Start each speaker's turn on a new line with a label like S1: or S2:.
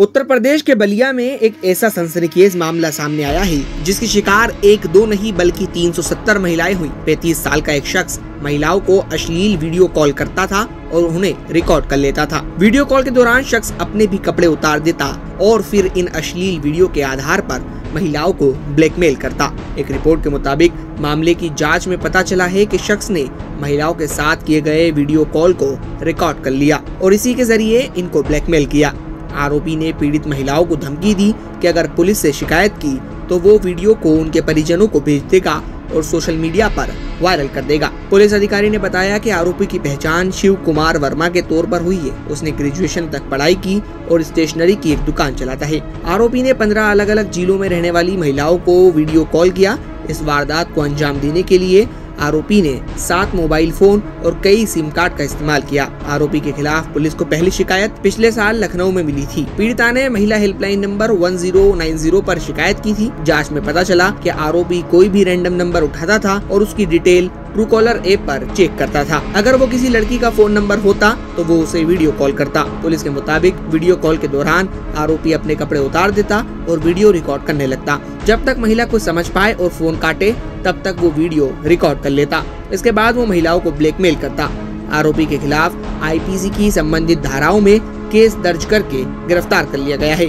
S1: उत्तर प्रदेश के बलिया में एक ऐसा सनसनीखेज मामला सामने आया है, जिसकी शिकार एक दो नहीं बल्कि 370 महिलाएँ हुई। पैतीस साल का एक शख्स महिलाओं को अश्लील वीडियो कॉल करता था और उन्हें रिकॉर्ड कर लेता था। वीडियो कॉल के दौरान शख्स अपने भी कपड़े उतार देता और फिर इन अश्लील वीडियो के आधार पर महिलाओं को ब्लैकमेल करता। एक रिपोर्ट के मुताबिक, मामले की जाँच में पता चला है कि शख्स ने महिलाओं के साथ किए गए वीडियो कॉल को रिकॉर्ड कर लिया और इसी के ज़रिए इनको ब्लैकमेल किया। आरोपी ने पीड़ित महिलाओं को धमकी दी कि अगर पुलिस से शिकायत की तो वो वीडियो को उनके परिजनों को भेज देगा और सोशल मीडिया पर वायरल कर देगा। पुलिस अधिकारी ने बताया कि आरोपी की पहचान शिव कुमार वर्मा के तौर पर हुई है। उसने ग्रेजुएशन तक पढ़ाई की और स्टेशनरी की एक दुकान चलाता है। आरोपी ने पंद्रह अलग अलग जिलों में रहने वाली महिलाओं को वीडियो कॉल किया। इस वारदात को अंजाम देने के लिए आरोपी ने सात मोबाइल फ़ोन और कई सिम कार्ड का इस्तेमाल किया। आरोपी के खिलाफ पुलिस को पहली शिकायत पिछले साल लखनऊ में मिली थी। पीड़िता ने महिला हेल्पलाइन नंबर 1090 पर शिकायत की थी। जाँच में पता चला कि आरोपी कोई भी रैंडम नंबर उठाता था और उसकी डिटेल ट्रू कॉलर ऐप पर चेक करता था। अगर वो किसी लड़की का फ़ोन नंबर होता तो वो उसे वीडियो कॉल करता। पुलिस के मुताबिक वीडियो कॉल के दौरान आरोपी अपने कपड़े उतार देता और वीडियो रिकॉर्ड करने लगता। जब तक महिला को समझ पाए और फ़ोन काटे, तब तक वो वीडियो रिकॉर्ड कर लेता। इसके बाद वो महिलाओं को ब्लैकमेल करता। आरोपी के खिलाफ आईपीसी की संबंधित धाराओं में केस दर्ज करके गिरफ़्तार कर लिया गया है।